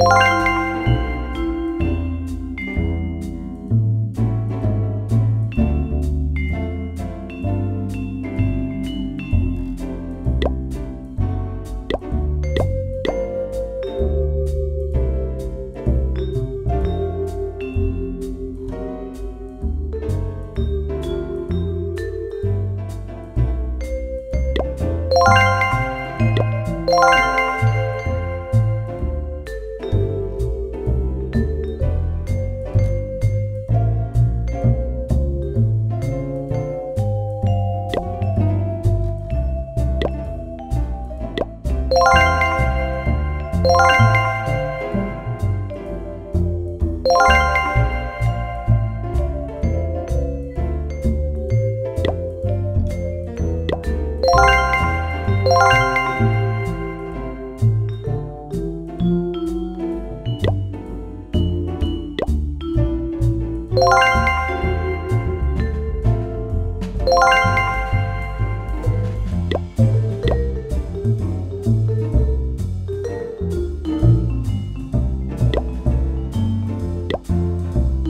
Música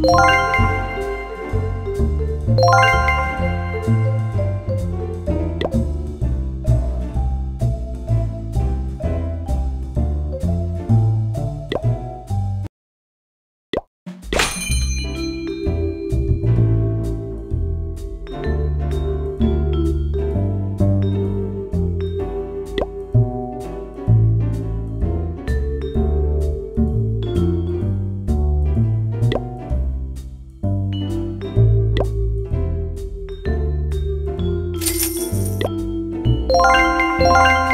Música you